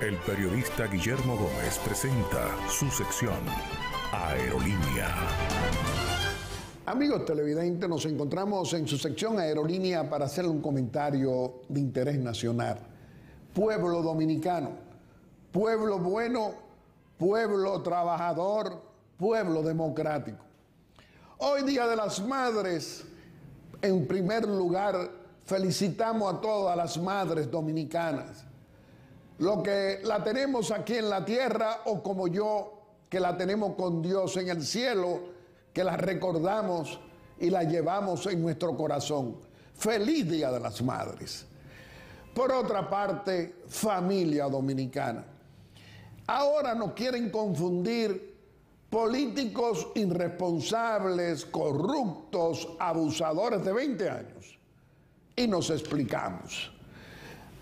El periodista Guillermo Gómez presenta su sección Aerolínea. Amigos televidentes, nos encontramos en su sección Aerolínea para hacerle un comentario de interés nacional. Pueblo dominicano, pueblo bueno, pueblo trabajador, pueblo democrático. Hoy Día de las Madres, en primer lugar, felicitamos a todas las madres dominicanas lo que la tenemos aquí en la tierra o como yo, que la tenemos con Dios en el cielo, que la recordamos y la llevamos en nuestro corazón. Feliz Día de las Madres. Por otra parte, familia dominicana. Ahora nos quieren confundir políticos irresponsables, corruptos, abusadores de 20 años. Y nos explicamos.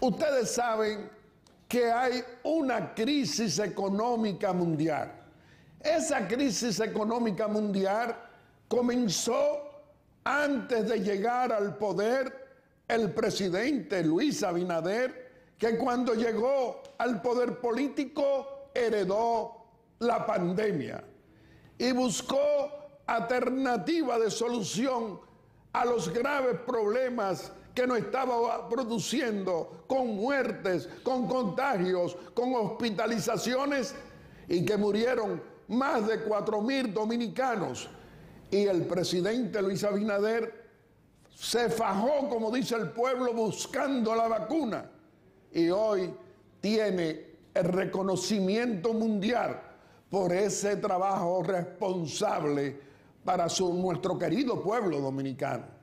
Ustedes saben que hay una crisis económica mundial. Esa crisis económica mundial comenzó antes de llegar al poder el presidente Luis Abinader, que cuando llegó al poder político heredó la pandemia y buscó alternativa de solución a los graves problemas que nos estaba produciendo con muertes, con contagios, con hospitalizaciones y que murieron más de cuatro mil dominicanos. Y el presidente Luis Abinader se fajó, como dice el pueblo, buscando la vacuna. Y hoy tiene el reconocimiento mundial por ese trabajo responsable para nuestro querido pueblo dominicano.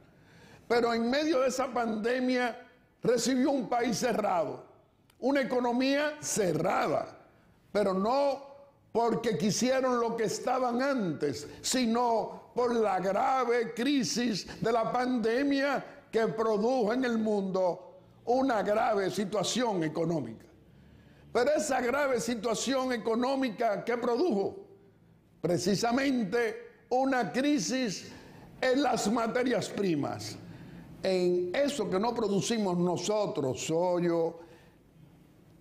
Pero en medio de esa pandemia recibió un país cerrado, una economía cerrada, pero no porque quisieron lo que estaban antes, sino por la grave crisis de la pandemia que produjo en el mundo una grave situación económica. Pero esa grave situación económica que produjo precisamente una crisis en las materias primas en eso que no producimos nosotros, sollo,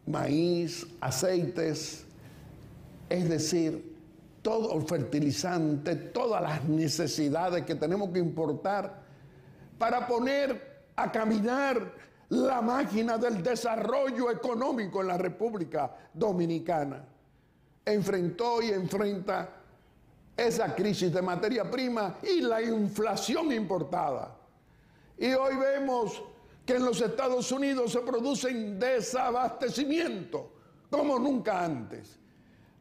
maíz, aceites, es decir, todo el fertilizante, todas las necesidades que tenemos que importar para poner a caminar la máquina del desarrollo económico en la República Dominicana. Enfrentó y enfrenta esa crisis de materia prima y la inflación importada. Y hoy vemos que en los Estados Unidos se producen desabastecimiento como nunca antes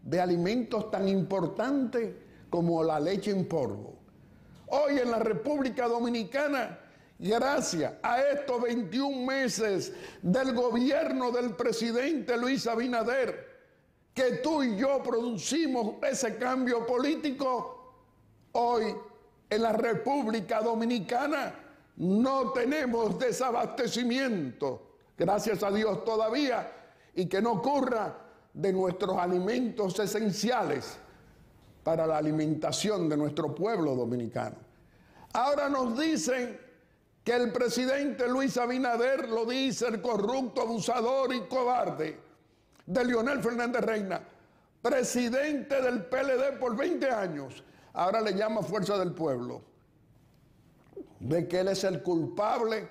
de alimentos tan importantes como la leche en polvo. Hoy en la República Dominicana, gracias a estos 21 meses del gobierno del presidente Luis Abinader, que tú y yo producimos ese cambio político, hoy en la República Dominicana no tenemos desabastecimiento, gracias a Dios todavía, y que no ocurra de nuestros alimentos esenciales para la alimentación de nuestro pueblo dominicano. Ahora nos dicen que el presidente Luis Abinader lo dice el corrupto, abusador y cobarde de Leonel Fernández Reina, presidente del PLD por 20 años. Ahora le llama Fuerza del Pueblo de que él es el culpable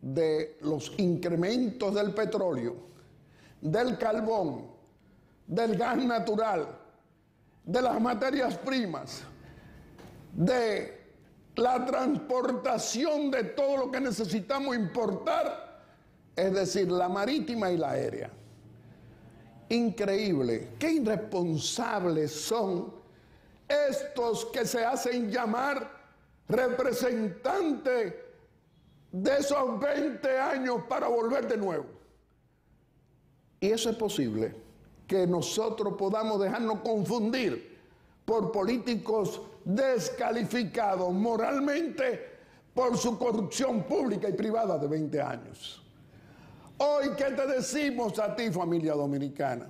de los incrementos del petróleo, del carbón, del gas natural, de las materias primas, de la transportación de todo lo que necesitamos importar, es decir, la marítima y la aérea. Increíble, qué irresponsables son estos que se hacen llamar representante de esos 20 años para volver de nuevo. Y eso es posible, que nosotros podamos dejarnos confundir por políticos descalificados moralmente por su corrupción pública y privada de 20 años. Hoy, ¿qué te decimos a ti, familia dominicana?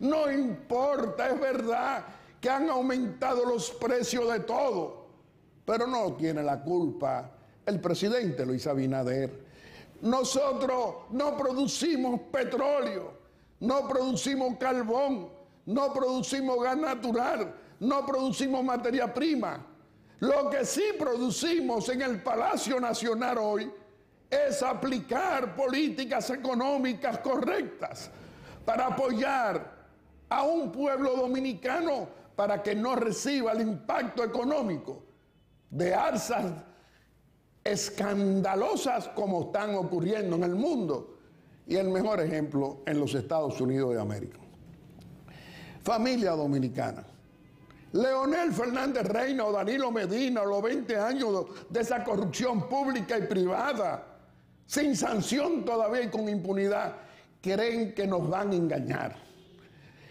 No importa, es verdad que han aumentado los precios de todo pero no tiene la culpa el presidente Luis Abinader. Nosotros no producimos petróleo, no producimos carbón, no producimos gas natural, no producimos materia prima. Lo que sí producimos en el Palacio Nacional hoy es aplicar políticas económicas correctas para apoyar a un pueblo dominicano para que no reciba el impacto económico de alzas escandalosas como están ocurriendo en el mundo y el mejor ejemplo en los Estados Unidos de América. Familia dominicana. Leonel Fernández Reina o Danilo Medina, los 20 años de esa corrupción pública y privada, sin sanción todavía y con impunidad, creen que nos van a engañar.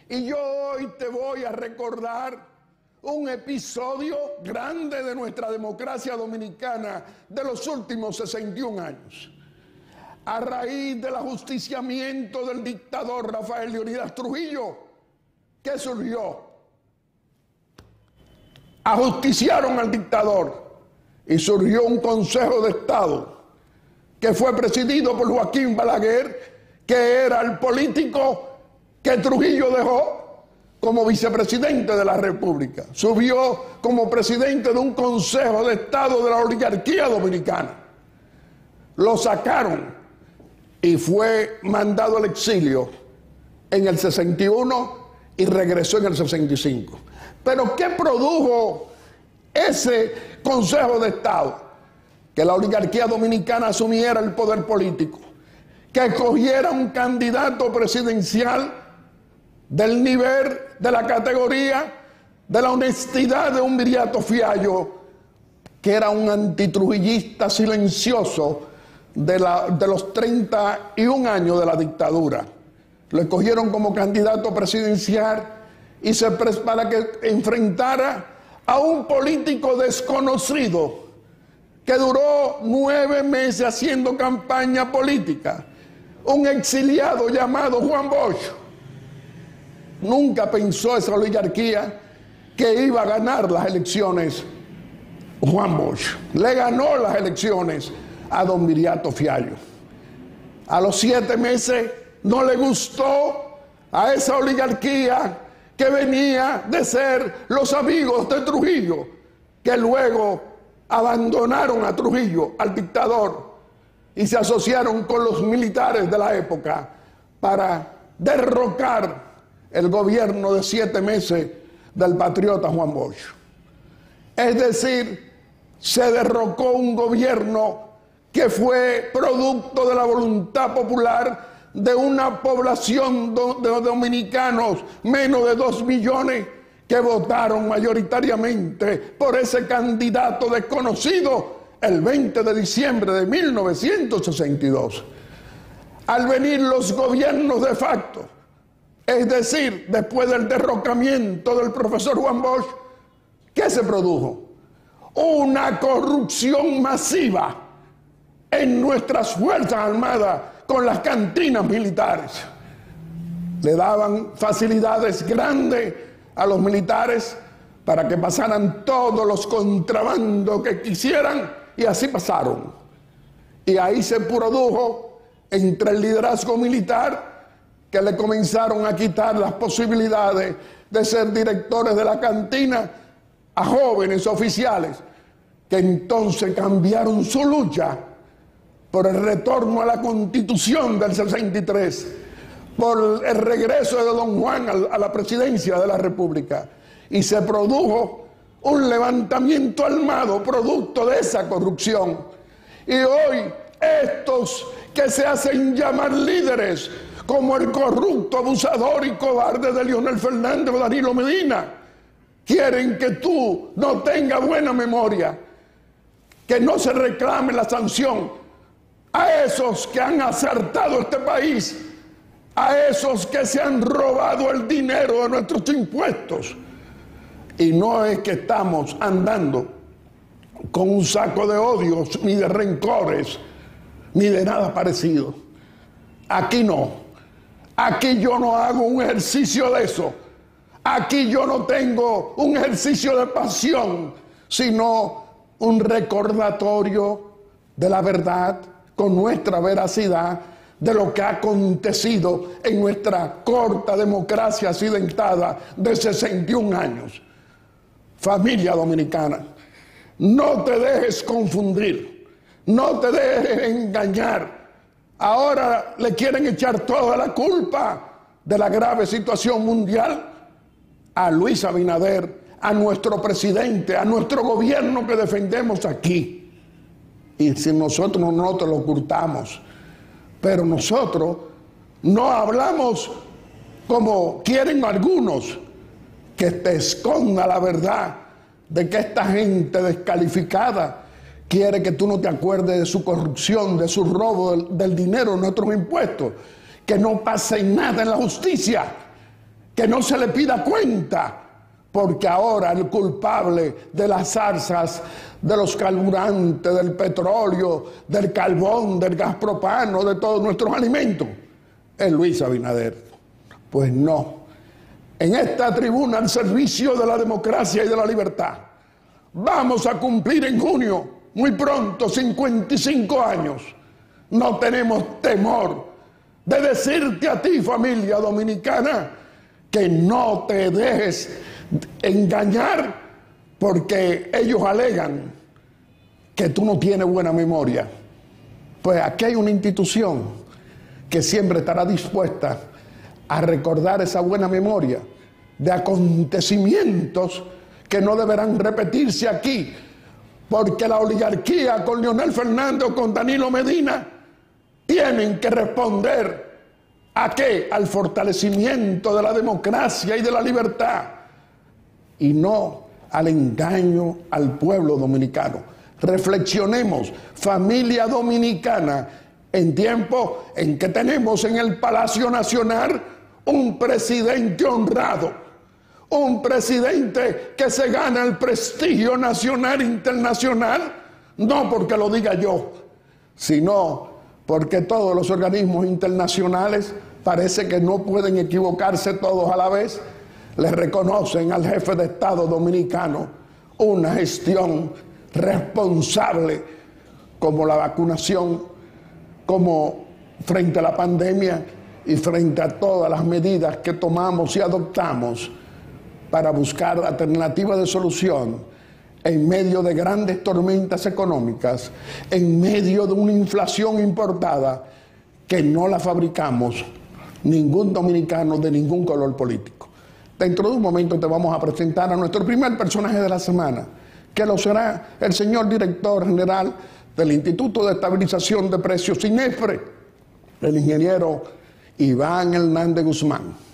Y yo hoy te voy a recordar un episodio grande de nuestra democracia dominicana de los últimos 61 años. A raíz del ajusticiamiento del dictador Rafael Leonidas Trujillo, ¿qué surgió? Ajusticiaron al dictador y surgió un Consejo de Estado que fue presidido por Joaquín Balaguer, que era el político que Trujillo dejó como vicepresidente de la República, subió como presidente de un Consejo de Estado de la oligarquía dominicana. Lo sacaron y fue mandado al exilio en el 61 y regresó en el 65. Pero ¿qué produjo ese Consejo de Estado? Que la oligarquía dominicana asumiera el poder político, que escogiera un candidato presidencial del nivel, de la categoría, de la honestidad de un Viriato Fiallo, que era un antitrujillista silencioso de, la, de los 31 años de la dictadura. Lo escogieron como candidato presidencial y se para que enfrentara a un político desconocido que duró nueve meses haciendo campaña política, un exiliado llamado Juan Bosch Nunca pensó esa oligarquía que iba a ganar las elecciones Juan Bosch. Le ganó las elecciones a don Viriato Fiallo. A los siete meses no le gustó a esa oligarquía que venía de ser los amigos de Trujillo, que luego abandonaron a Trujillo, al dictador, y se asociaron con los militares de la época para derrocar el gobierno de siete meses del patriota Juan Bosch. Es decir, se derrocó un gobierno que fue producto de la voluntad popular de una población de dominicanos, menos de dos millones, que votaron mayoritariamente por ese candidato desconocido el 20 de diciembre de 1962. Al venir los gobiernos de facto, es decir, después del derrocamiento del profesor Juan Bosch, ¿qué se produjo? Una corrupción masiva en nuestras Fuerzas Armadas con las cantinas militares. Le daban facilidades grandes a los militares para que pasaran todos los contrabandos que quisieran y así pasaron. Y ahí se produjo entre el liderazgo militar que le comenzaron a quitar las posibilidades de ser directores de la cantina a jóvenes oficiales que entonces cambiaron su lucha por el retorno a la constitución del 63, por el regreso de don Juan a la presidencia de la República. Y se produjo un levantamiento armado producto de esa corrupción. Y hoy estos que se hacen llamar líderes como el corrupto, abusador y cobarde de Leonel Fernández o Danilo Medina. Quieren que tú no tengas buena memoria, que no se reclame la sanción a esos que han acertado este país, a esos que se han robado el dinero de nuestros impuestos. Y no es que estamos andando con un saco de odios, ni de rencores, ni de nada parecido. Aquí no. Aquí yo no hago un ejercicio de eso. Aquí yo no tengo un ejercicio de pasión, sino un recordatorio de la verdad con nuestra veracidad de lo que ha acontecido en nuestra corta democracia accidentada de 61 años. Familia dominicana, no te dejes confundir, no te dejes engañar. Ahora le quieren echar toda la culpa de la grave situación mundial a Luis Abinader, a nuestro presidente, a nuestro gobierno que defendemos aquí. Y si nosotros no te lo ocultamos, pero nosotros no hablamos como quieren algunos, que te esconda la verdad de que esta gente descalificada quiere que tú no te acuerdes de su corrupción, de su robo del, dinero de nuestros impuestos, que no pase nada en la justicia, que no se le pida cuenta, porque ahora el culpable de las zarzas, de los carburantes, del petróleo, del carbón, del gas propano, de todos nuestros alimentos, es Luis Abinader. Pues no. En esta tribuna al servicio de la democracia y de la libertad, vamos a cumplir en junio, muy pronto, 55 años. No tenemos temor de decirte a ti, familia dominicana, que no te dejes engañar porque ellos alegan que tú no tienes buena memoria. Pues aquí hay una institución que siempre estará dispuesta a recordar esa buena memoria de acontecimientos que no deberán repetirse aquí, porque la oligarquía con Leonel Fernández o con Danilo Medina tienen que responder a qué? Al fortalecimiento de la democracia y de la libertad y no al engaño al pueblo dominicano. Reflexionemos, familia dominicana, en tiempo en que tenemos en el Palacio Nacional un presidente honrado, un presidente que se gana el prestigio nacional e internacional, no porque lo diga yo, sino porque todos los organismos internacionales parece que no pueden equivocarse todos a la vez le reconocen al jefe de Estado dominicano una gestión responsable como la vacunación, como frente a la pandemia y frente a todas las medidas que tomamos y adoptamos para buscar alternativas de solución en medio de grandes tormentas económicas, en medio de una inflación importada que no la fabricamos ningún dominicano de ningún color político. Dentro de un momento te vamos a presentar a nuestro primer personaje de la semana, que lo será el señor director general del Instituto de Estabilización de Precios INEFRE, el ingeniero Iván Hernández Guzmán.